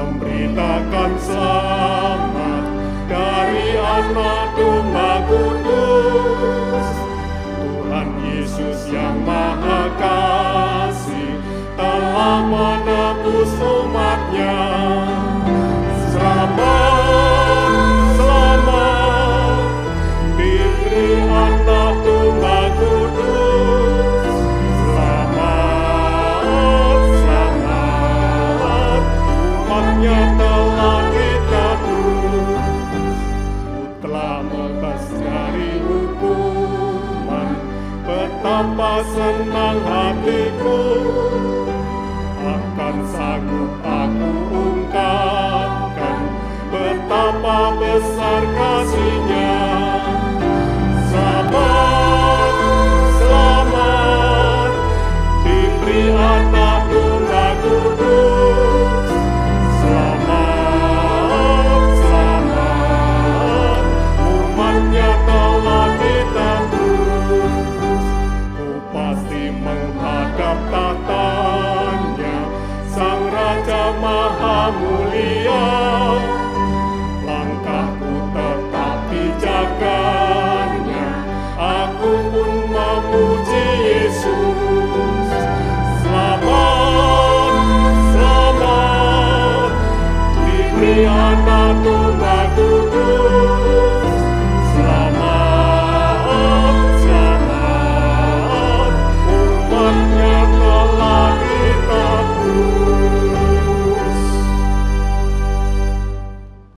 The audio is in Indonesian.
memberitakan selamat dari anak domba kudus. Betapa senang hatiku Akan sanggup aku ungkapkan Betapa besar kasihnya. Selamat, selamat Diberi anak Maha Mulia. Langkahku tetap dijaganya Aku pun memuji Yesus. Selamat, selamat. Diberi anak Tuhan